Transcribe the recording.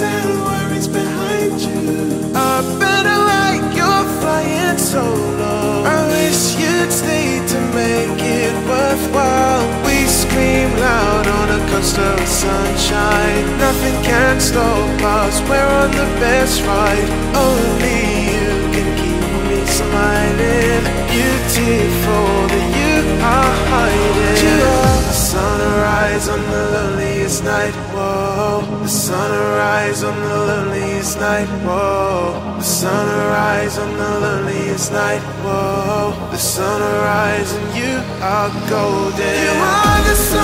worries behind you. I better you're solo. I wish you'd stay to make it worthwhile. We scream loud on the coast of sunshine. Nothing can stop us. We're on the best ride. Oh. Night, whoa. The on the loneliest night, whoa. The sunrise on the loneliest night, whoa. The sunrise and you are golden. You are the sunrise